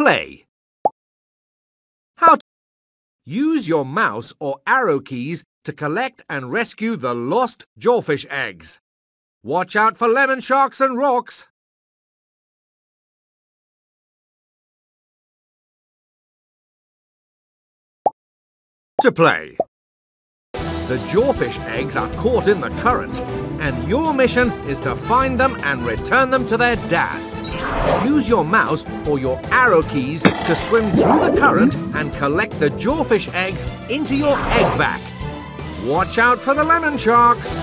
Play. How to use your mouse or arrow keys to collect and rescue the lost jawfish eggs. Watch out for lemon sharks and rocks. To play. The jawfish eggs are caught in the current, and your mission is to find them and return them to their dad. Use your mouse or your arrow keys to swim through the current and collect the jawfish eggs into your egg vac. Watch out for the lemon sharks.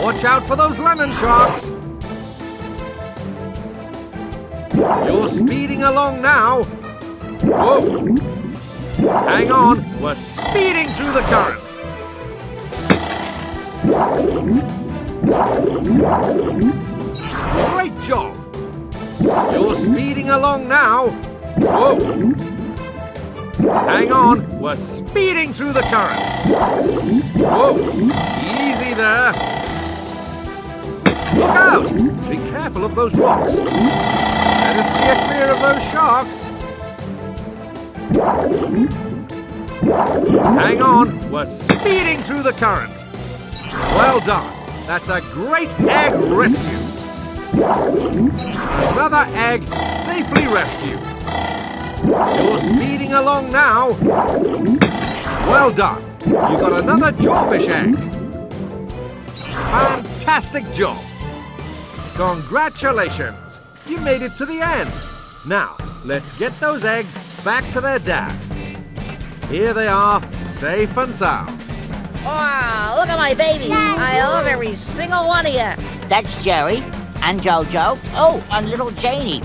Watch out for those lemon sharks. You're speeding along now. Whoa. Hang on, we're speeding through the current. Great job. You're speeding along now. Whoa. Hang on, we're speeding through the current. Whoa, easy there. Look out! Be careful of those rocks. Better steer clear of those sharks. Hang on, we're speeding through the current. Well done. That's a great egg rescue. Another egg safely rescued. You're speeding along now. Well done. You got another jawfish egg. Fantastic job. Congratulations. You made it to the end. Now, let's get those eggs back to their dad. Here they are, safe and sound. Wow, look at my baby. I love every single one of you. That's Jerry and Jojo. Oh, and little Janie.